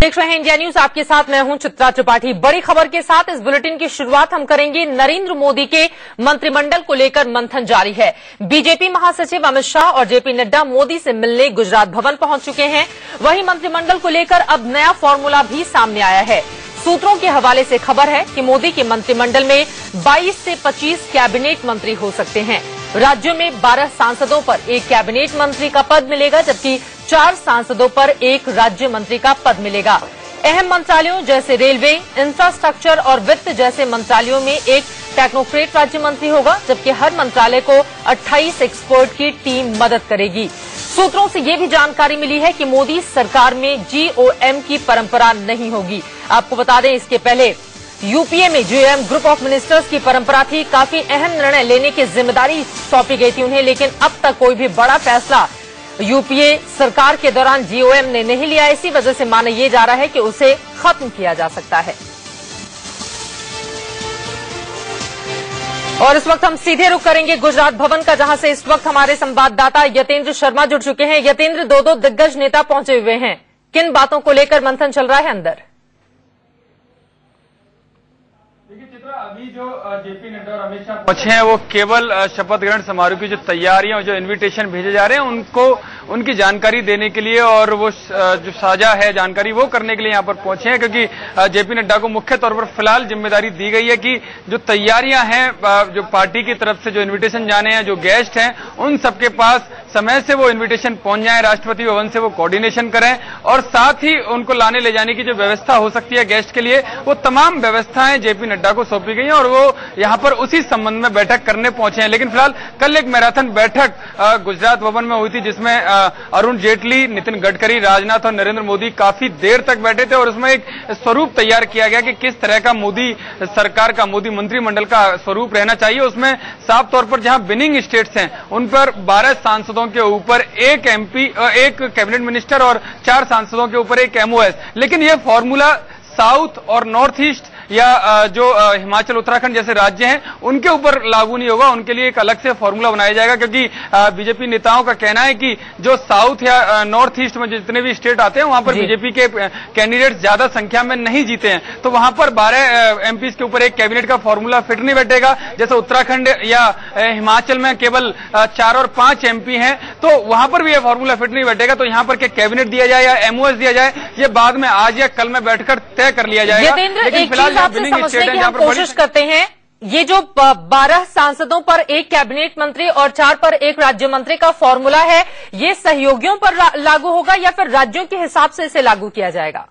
देख रहे हैं इंडिया न्यूज़, आपके साथ मैं हूँ चित्रा त्रिपाठी। बड़ी खबर के साथ इस बुलेटिन की शुरुआत हम करेंगे। नरेंद्र मोदी के मंत्रिमंडल को लेकर मंथन जारी है। बीजेपी महासचिव अमित शाह और जेपी नड्डा मोदी से मिलने गुजरात भवन पहुँच चुके हैं। वहीं मंत्रिमंडल को लेकर अब नया फॉर्मूला भी सामने आया है। सूत्रों के हवाले से खबर है कि मोदी के मंत्रिमंडल में 22 से 25 कैबिनेट मंत्री हो सकते हैं। राज्यों में 12 सांसदों पर एक कैबिनेट मंत्री का पद मिलेगा, जबकि चार सांसदों पर एक राज्य मंत्री का पद मिलेगा। अहम मंत्रालयों जैसे रेलवे, इंफ्रास्ट्रक्चर और वित्त जैसे मंत्रालयों में एक टेक्नोक्रेट राज्य मंत्री होगा, जबकि हर मंत्रालय को 28 एक्सपर्ट की टीम मदद करेगी। सूत्रों से ये भी जानकारी मिली है कि मोदी सरकार में जीओएम की परंपरा नहीं होगी। आपको बता दें, इसके पहले यूपीए में जीओएम ग्रुप ऑफ़ मिनिस्टर्स की परंपरा थी। काफ़ी अहम निर्णय लेने की ज़िम्मेदारी सौंपी गई थी उन्हें, लेकिन अब तक कोई भी बड़ा फैसला यूपीए सरकार के दौरान जीओएम ने नहीं लिया इसी वजह से माना यह जा रहा है कि उसे खत्म किया जा सकता है। और इस वक्त हम सीधे रुख करेंगे गुजरात भवन का जहाँ से इस वक्त हमारे संवाददाता यतेंद्र शर्मा जुड़ चुके हैं। यतेंद्र दो दो दिग्गज नेता पहुँचे हुए हैं। किन बातों को लेकर मंथन चल रहा है अंदर? अभी जो जेपी नड्डा और अमित शाह पहुँचे हैं वो केवल शपथ ग्रहण समारोह की जो तैयारियाँ और जो इनविटेशन भेजे जा रहे हैं उनको उनकी जानकारी देने के लिए और वो जो साझा है जानकारी वो करने के लिए यहाँ पर पहुँचे हैं, क्योंकि जेपी नड्डा को मुख्य तौर पर फ़िलहाल ज़िम्मेदारी दी गई है कि जो तैयारियाँ हैं जो पार्टी की तरफ़ से जो इन्विटेशन जाने हैं, जो गेस्ट हैं, उन सबके पास समय से वो इन्विटेशन पहुँच जाए, राष्ट्रपति भवन से वो कोऑर्डिनेशन करें और साथ ही उनको लाने ले जाने की जो व्यवस्था हो सकती है गेस्ट के लिए, वो तमाम व्यवस्थाएँ जेपी नड्डा को सौंपी गई हैं और वो यहाँ पर उसी संबंध में बैठक करने पहुँचे हैं। लेकिन फ़िलहाल कल एक मैराथन बैठक गुजरात भवन में हुई थी, जिसमें अरुण जेटली, नितिन गडकरी, राजनाथ और नरेंद्र मोदी काफ़ी देर तक बैठे थे और उसमें एक स्वरूप तैयार किया गया कि किस तरह का मोदी सरकार का, मोदी मंत्रिमंडल का स्वरूप रहना चाहिए। उसमें साफ़ तौर पर जहाँ विनिंग स्टेट्स हैं, उन पर बारह सांसदों के ऊपर एक एमपी एक कैबिनेट मिनिस्टर और चार सांसदों के ऊपर एक एमओएस लेकिन यह फॉर्मूला साउथ और नॉर्थ ईस्ट या जो हिमाचल उत्तराखंड जैसे राज्य हैं उनके ऊपर लागू नहीं होगा उनके लिए एक अलग से फॉर्मूला बनाया जाएगा क्योंकि बीजेपी नेताओं का कहना है कि जो साउथ या नॉर्थ ईस्ट में जितने भी स्टेट आते हैं वहाँ पर बीजेपी के कैंडिडेट ज़्यादा संख्या में नहीं जीते हैं। तो वहाँ पर बारह एमपी के ऊपर एक कैबिनेट का फॉर्मूला फिट नहीं बैठेगा। जैसे उत्तराखंड या हिमाचल में केवल चार और पाँच एमपी हैं तो वहाँ पर भी यह फॉर्मूला फिट नहीं बैठेगा। तो यहाँ पर क्या कैबिनेट दिया जाए या एमओएस दिया जाए ये बाद में आज या कल में बैठकर तय कर लिया जाएगा। लेकिन फ़िलहाल आपसे बिलिंग समझने की हम कोशिश करते हैं। ये जो बारह सांसदों पर एक कैबिनेट मंत्री और चार पर एक राज्य मंत्री का फॉर्मूला है ये सहयोगियों पर लागू होगा या फिर राज्यों के हिसाब से इसे लागू किया जाएगा?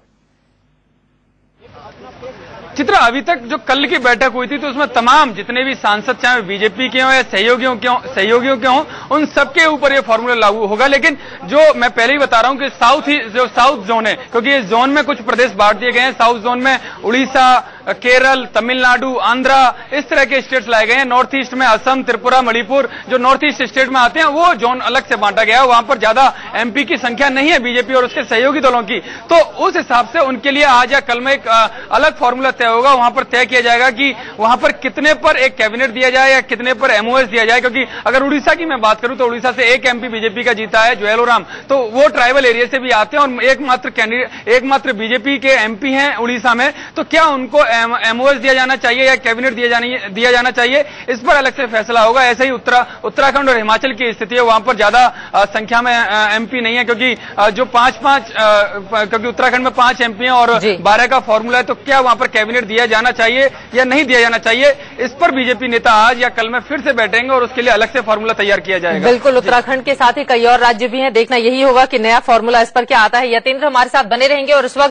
चित्रा अभी तक जो कल की बैठक हुई थी तो उसमें तमाम जितने भी सांसद चाहे बीजेपी के हों या सहयोगियों के हों सहयोगियों के हों उन सबके ऊपर ये फॉर्मूला लागू होगा। लेकिन जो मैं पहले ही बता रहा हूँ कि साउथ ही जो साउथ जोन है क्योंकि इस जोन में कुछ प्रदेश बांट दिए गए हैं। साउथ जोन में उड़ीसा केरल, तमिलनाडु, आंध्रा, इस तरह के स्टेट्स लाए गए हैं। नॉर्थ ईस्ट में असम, त्रिपुरा, मणिपुर, जो नॉर्थ ईस्ट स्टेट में आते हैं, वो जोन अलग से बांटा गया है। वहाँ पर ज़्यादा एमपी की संख्या नहीं है, बीजेपी और उसके सहयोगी दलों की। तो उस हिसाब से उनके लिए आज या कल में एक अलग फॉर्मूला तय होगा। वहाँ पर तय किया जाएगा कि वहाँ पर कितने पर एक कैबिनेट दिया जाए या कितने पर एमओएस दिया जाए। क्योंकि अगर उड़ीसा की मैं बात करूँ तो उड़ीसा से एक एमपी बीजेपी का जीता है, जोएल ओराम। तो वो ट्राइबल एरिया से भी आते हैं और एकमात्र कैंडिडेट एकमात्र बीजेपी के एमपी हैं उड़ीसा में। तो क्या उनको एमओएस दिया जाना चाहिए या कैबिनेट दिया जानी दिया जाना चाहिए इस पर अलग से फैसला होगा। ऐसे ही उत्तरा उत्तराखंड और हिमाचल की स्थिति है वहाँ पर ज़्यादा संख्या में एमपी नहीं है क्योंकि जो पाँच पाँच क्योंकि उत्तराखंड में पाँच एमपी हैं और बारह का फॉर्मूला है तो क्या वहाँ पर कैबिनेट दिया जाना चाहिए या नहीं दिया जाना चाहिए इस पर बीजेपी नेता आज या कल में फिर से बैठेंगे और उसके लिए अलग से फॉर्मूला तैयार किया जाएगा। बिल्कुल उत्तराखंड के साथ ही कई और राज्य भी हैं देखना यही होगा कि नया फॉर्मूला इस पर क्या आता है। यतेंद्र हमारे साथ बने रहेंगे और इस वक्त